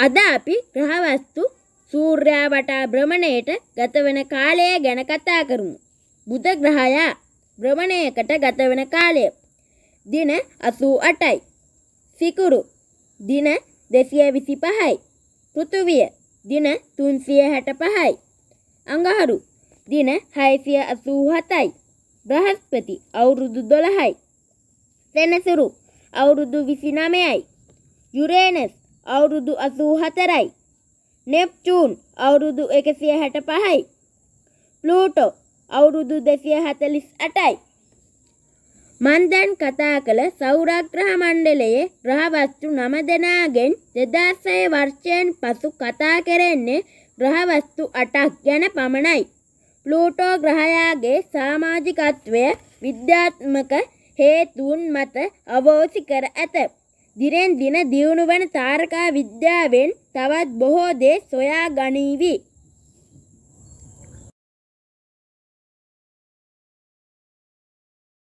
අද අපි ග්‍රහවස්තු සූර්යා වටා භ්‍රමණයට ගතවන කාලය ගැන කතා කරමු. බුධ ග්‍රහයා භ්‍රමණයකට ගතවන කාලය දින 88යි. සිකුරු දින 225යි. පෘථුවිය දින 365යි. අඟහරු දින 687යි. බ්‍රහස්පති අවුරුදු 12යි. සෙනසුරු අවුරුදු 29යි. යුරේනස් අවුරුදු 84යි. නෙප්චූන් අවුරුදු 165යි. ප්ලූටෝ අවුරුදු 248යි. මන් දැන් කතා කළ සෞරග්‍රහ මණ්ඩලයේ ග්‍රහවස්තු 9 දෙනාගෙන් 2006 වර්ෂයෙන් පසු කතා කරන්නේ ග්‍රහවස්තු 8ක් ගැන පමණයි. ප්ලූටෝ ග්‍රහයාගේ සමාජිකත්වය විද්‍යාත්මක හේතුන් මත අවෝසි කර ඇත. දිනෙන් දින දියුණු වන තාරකා විද්‍යාවෙන් තවත් බොහෝ දේ සොයා ගනීවි.